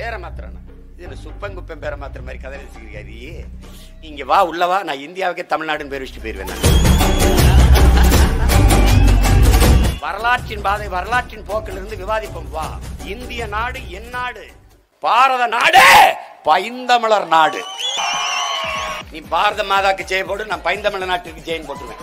பேரை மாத்திரண்ணா இது சுப்பங்குப்பம் பேரை மாத்திர மாதிரி கதை வச்சுக்கிறீங்க இங்கே வா உள்ளவா நான் இந்தியாவுக்கே தமிழ்நாடுன்னு பேர் வச்சுட்டு போயிருவேன் நான். வரலாற்றின் பாதை வரலாற்றின் போக்கிலிருந்து விவாதிப்போம். வா. இந்திய நாடு என் நாடு. பாரத நாடு பைந்தமிழர் நாடு. நீ பாரத மாதாக்கு ஜெய போடு நான் பைந்தமிழர் நாட்டுக்கு ஜெயின் போட்டுருவேன்.